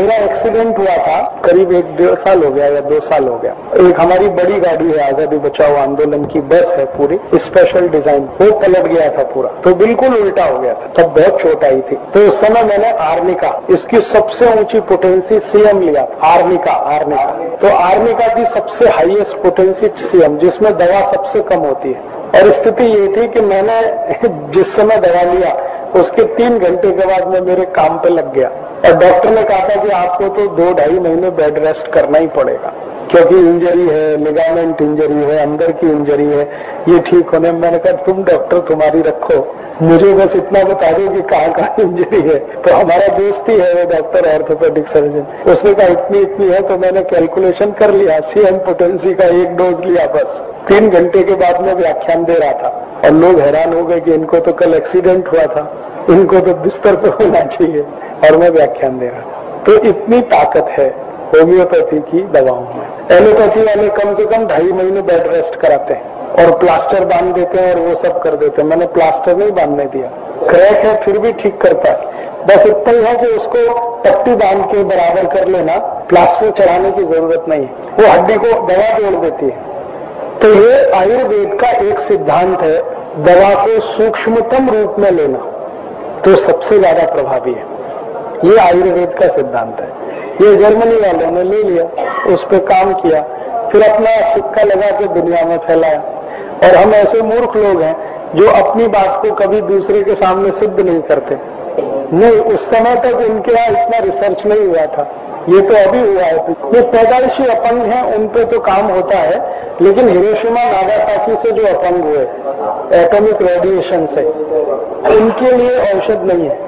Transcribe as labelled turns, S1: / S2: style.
S1: मेरा एक्सीडेंट हुआ था, करीब एक डेढ़ साल हो गया या दो साल हो गया। एक हमारी बड़ी गाड़ी है, आज़ादी बचाओ आंदोलन की बस है पूरी। स्पेशल डिज़ाइन, वो पलट गया था पूरा। तो बिल्कुल उल्टा हो गया था। तब बहुत चोट आई थी। तो उस समय मैंने आर्निका इसकी सबसे ऊँची पोटेंसी सीएम लिया आर्निका आर्निका तो आर्निका की सबसे हाईएस्ट पोटेंसी सीएम जिसमें दवा सबसे कम होती है। और स्थिति ये थी कि मैंने जिस समय दवा लिया, उसके तीन घंटे के बाद मैं मेरे काम पे लग गया। और डॉक्टर ने कहा था कि आपको तो दो ढाई महीने बेड रेस्ट करना ही पड़ेगा, क्योंकि इंजरी है लिगामेंट इंजरी है, अंदर की इंजरी है, ये ठीक होने में मैंने कहा, तुम डॉक्टर तुम्हारी रखो, मुझे बस इतना बता दो कि कहाँ कहाँ इंजरी है। तो हमारा दोस्त ही है वो डॉक्टर ऑर्थोपेडिक सर्जन उसने कहा, इतनी इतनी है तो मैंने कैलकुलेशन कर लिया सी एम पोटेंसी का एक डोज लिया बस। तीन घंटे के बाद में व्याख्यान दे रहा था और लोग हैरान हो गए कि इनको तो कल एक्सीडेंट हुआ था, इनको तो बिस्तर पर होना चाहिए। और मैं व्याख्यान दे रहा तो इतनी ताकत है, होम्योपैथी की दवाओं में एलोपैथी वाले कम से कम ढाई महीने बेड रेस्ट कराते हैं और प्लास्टर बाँध देते हैं और वो सब कर देते हैं। मैंने प्लास्टर नहीं बांधने दिया। क्रैक है, फिर भी ठीक करता है। बस इतना ही है कि उसको पट्टी बाँध के बराबर कर लेना। प्लास्टर चढ़ाने की ज़रूरत नहीं है। वो हड्डी को दवा जोड़ देती है। तो ये आयुर्वेद का एक सिद्धांत है, दवा को सूक्ष्मतम रूप में लेना। तो सबसे ज़्यादा प्रभावी है। ये आयुर्वेद का सिद्धांत है। ये जर्मनी वालों ने ले लिया, उस पर काम किया, फिर अपना सिक्का लगा के दुनिया में फैलाया। और हम ऐसे मूर्ख लोग हैं जो अपनी बात को कभी दूसरे के सामने सिद्ध नहीं करते। नहीं, उस समय तक उनके यहाँ इतना रिसर्च नहीं हुआ था। ये तो अभी हुआ है। ये पैदाइशी अपंग है, उन पे तो काम होता है, लेकिन हिरोशिमा नागासाकी से जो अपंग हुए एटॉमिक रेडिएशन से, उनके लिए औषध नहीं है।